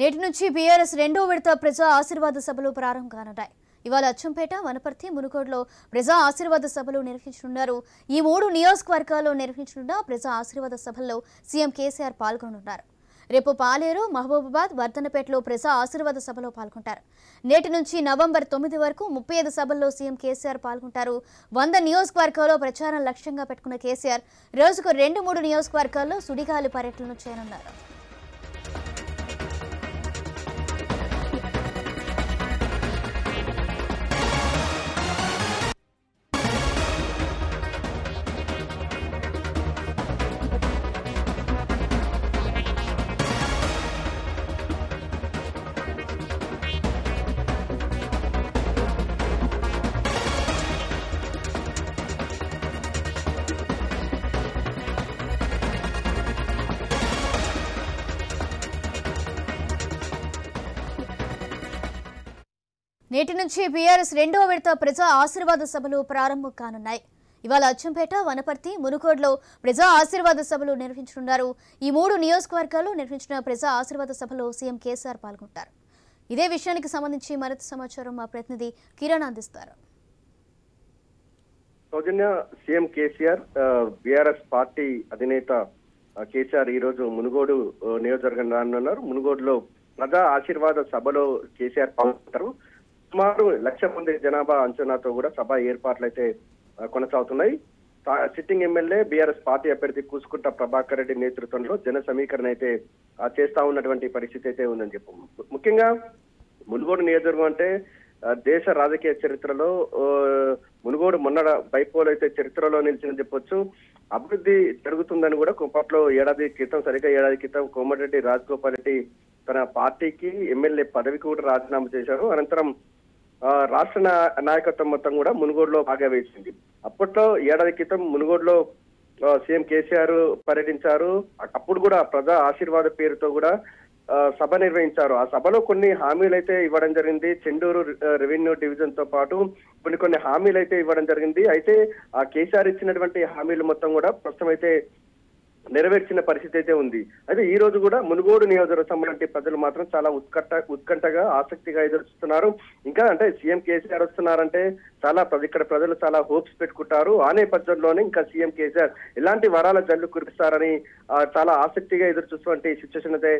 నేటి నుంచి బీఆర్ఎస్ రెండో విడత ప్రజా ఆశీర్వాద సభలు ప్రారంభం కానున్నాయి. ఇవాళ అచ్చంపేట వనపర్తి మునుగోడులో ప్రజా ఆశీర్వాద సభలు నిర్వహించనున్నారు. ఈ మూడు నియోజకవర్గాల్లో నిర్వహించనున్న ప్రజా ఆశీర్వాద సభల్లో సీఎం కేసీఆర్ పాల్గొనున్నారు. రేపు పాలేరు మహబూబాబాద్ వర్ధనపేటలో ప్రజా ఆశీర్వాద సభలో పాల్గొంటారు. నేటి నుంచి నవంబర్ తొమ్మిది వరకు ముప్పై ఐదు సభల్లో సీఎం కేసీఆర్ పాల్గొంటారు. వంద నియోజకవర్గాల్లో ప్రచారం లక్ష్యంగా పెట్టుకున్న కేసీఆర్ రోజుకు రెండు మూడు నియోజకవర్గాల్లో సుడిగాలి పర్యటనలు చేయనున్నారు. నేటి నుంచి బీఆర్ఎస్ రెండో విడత ప్రజా ఆశీర్వాద సభలు ప్రారంభం కానున్నాయి. ఇవాళ అచ్చంపేట వనపర్తి మునుకోడ్లో ప్రజా ఆశీర్వాద సభలు నిర్వహించనున్నారు. ఈ మూడు నియోజకవర్గాల్లో నిర్వహించిన ప్రజా ఆశీర్వాద సభలో సీఎం కేసీఆర్ పాల్గొంటారు. ఇదే విషయానికి సంబంధించి మరింత సమాచారం మా ప్రతినిధి కిరణ్ అందిస్తారు సౌజన్య సీఎం కేసీఆర్ బీఆర్ఎస్ పార్టీ అధినేత కేసీఆర్ ఈ రోజు మునుగోడు నియోజకవర్గం రానున్నారు. మునుగోడులో ప్రజా ఆశీర్వాద సభలో కేసీఆర్ పాల్గొంటారు. సుమారు లక్ష మంది జనాభా అంచనాతో కూడా సభ ఏర్పాట్లు అయితే కొనసాగుతున్నాయి. సిట్టింగ్ ఎమ్మెల్యే బీఆర్ఎస్ పార్టీ అభ్యర్థి కూసుకుంట ప్రభాకర్ రెడ్డి నేతృత్వంలో జన సమీకరణ అయితే చేస్తా ఉన్నటువంటి పరిస్థితి అయితే ఉందని చెప్పు. ముఖ్యంగా మునుగోడు నియోజకవర్గం అంటే దేశ రాజకీయ చరిత్రలో మునుగోడు మొన్న బైపోల్ అయితే చరిత్రలో నిలిచిందని చెప్పొచ్చు. అభివృద్ధి జరుగుతుందని కూడా కుప్పట్లో ఏడాది క్రితం సరిగ్గా ఏడాది క్రితం కోమటిరెడ్డి రాజగోపాల్ రెడ్డి తన పార్టీకి ఎమ్మెల్యే పదవికి కూడా రాజీనామా చేశారు. అనంతరం రాష్ట్ర నాయకత్వం మొత్తం కూడా మునుగోడులో బాగా వేసింది. అప్పట్లో ఏడాది క్రితం మునుగోడులో సీఎం కేసీఆర్ పర్యటించారు. అప్పుడు కూడా ప్రజా ఆశీర్వాద పేరుతో కూడా సభ నిర్వహించారు. ఆ సభలో కొన్ని హామీలు అయితే ఇవ్వడం జరిగింది. చెండూరు రెవెన్యూ డివిజన్తో పాటు కొన్ని కొన్ని హామీలు అయితే ఇవ్వడం జరిగింది. అయితే ఆ కేసీఆర్ ఇచ్చినటువంటి హామీలు మొత్తం కూడా ప్రస్తుతం అయితే నెరవేర్చిన పరిస్థితి అయితే ఉంది. అయితే ఈ రోజు కూడా మునుగోడు నియోజకవర్గం లాంటి ప్రజలు మాత్రం చాలా ఉత్కంట ఉత్కంఠగా ఆసక్తిగా ఎదురుస్తున్నారు ఇంకా అంటే సీఎం కేసీఆర్ వస్తున్నారంటే చాలా ఇక్కడ ప్రజలు చాలా హోప్స్ పెట్టుకుంటారు. ఆ నేపథ్యంలోనే ఇంకా సీఎం కేసీఆర్ ఎలాంటి వరాల జల్లు కురిపిస్తారని చాలా ఆసక్తిగా ఎదురు చూస్తున్నటువంటి సిచ్యువేషన్ అయితే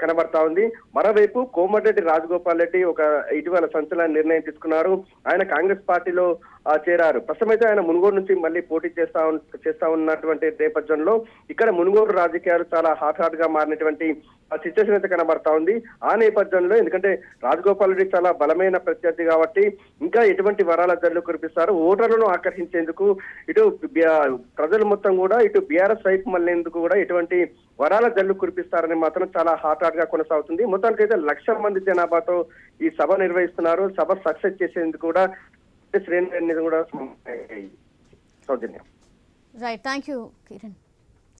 కనబడతా ఉంది. మరోవైపు కోమటిరెడ్డి రాజగోపాల్ రెడ్డి ఒక ఇటీవల సంచలన నిర్ణయం తీసుకున్నారు. ఆయన కాంగ్రెస్ పార్టీలో చేరారు. ప్రస్తుతమైతే ఆయన మునుగోడు నుంచి మళ్ళీ పోటీ చేస్తా చేస్తా ఉన్నటువంటి నేపథ్యంలో ఇక్కడ మునుగోడు రాజకీయాలు చాలా హాట్ హాట్గా మారినటువంటి సిచ్యువేషన్ అయితే కనబడతా ఉంది. ఆ నేపథ్యంలో ఎందుకంటే రాజగోపాల్ రెడ్డి చాలా బలమైన ప్రత్యర్థి కాబట్టి ఇంకా ఎటువంటి వరాల జల్లు కురిపిస్తారు. ఓటర్లను ఆకర్షించేందుకు ఇటు ప్రజలు మొత్తం కూడా ఇటు బీఆర్ఎస్ వైపు మళ్ళేందుకు కూడా ఎటువంటి వరాల జల్లు కురిపిస్తారని మాత్రం చాలా హాట్ హాట్గా కొనసాగుతుంది మొత్తానికైతే లక్ష మంది జనాభాతో ఈ సభ నిర్వహిస్తున్నారు. సభ సక్సెస్ చేసేందుకు కూడా శ్రేణి అనేది కూడా సౌజన్యం. Right thank you Kiran